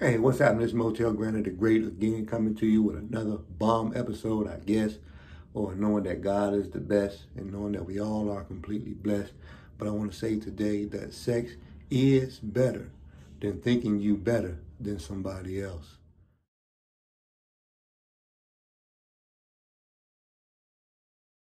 Hey, what's happening? This Motell Granite the Great again coming to you with another bomb episode, I guess, or knowing that God is the best and knowing that we all are completely blessed. But I want to say today that sex is better than thinking you better than somebody else.